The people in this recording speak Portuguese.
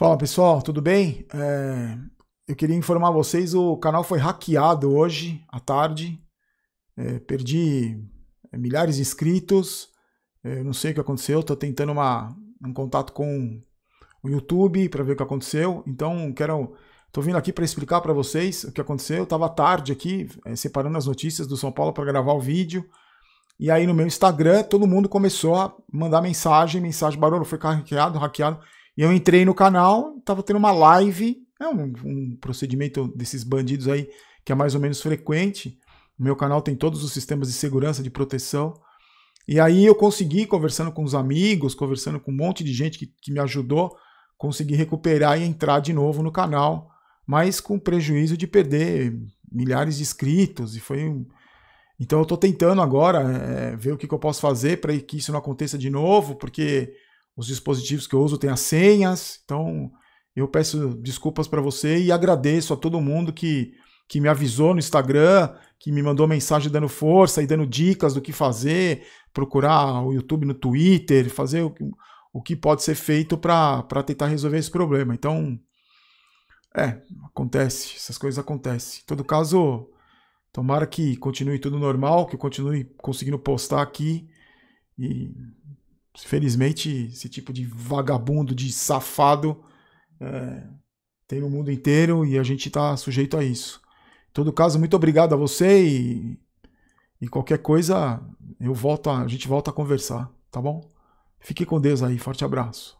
Fala pessoal, tudo bem? É, eu queria informar vocês, o canal foi hackeado hoje à tarde. É, perdi é, milhares de inscritos. É, não sei o que aconteceu, estou tentando uma, um contato com o YouTube para ver o que aconteceu. Então, quero. Estou vindo aqui para explicar para vocês o que aconteceu. Eu estava tarde aqui, é, separando as notícias do São Paulo para gravar o vídeo. E aí no meu Instagram, todo mundo começou a mandar mensagem, mensagem, barulho, foi hackeado, hackeado. E eu entrei no canal, tava tendo uma live, é um, um, procedimento desses bandidos aí que é mais ou menos frequente. O meu canal tem todos os sistemas de segurança, de proteção. E aí eu consegui, conversando com os amigos, conversando com um monte de gente que, que me ajudou, consegui recuperar e entrar de novo no canal, mas com prejuízo de perder milhares de inscritos. E foi um... Então eu estou tentando agora é, ver o que, que eu posso fazer para que isso não aconteça de novo, porque os dispositivos que eu uso têm as senhas, então eu peço desculpas para você e agradeço a todo mundo que, que me avisou no Instagram, que me mandou mensagem dando força e dando dicas do que fazer, procurar o YouTube no Twitter, fazer o, o que pode ser feito para tentar resolver esse problema. Então, é, acontece, essas coisas acontecem. Em todo caso, tomara que continue tudo normal, que eu continue conseguindo postar aqui e Felizmente, esse tipo de vagabundo, de safado, é, tem no mundo inteiro e a gente está sujeito a isso. Em todo caso, muito obrigado a você e, e qualquer coisa, eu volto a, a gente volta a conversar, tá bom? Fique com Deus aí, forte abraço.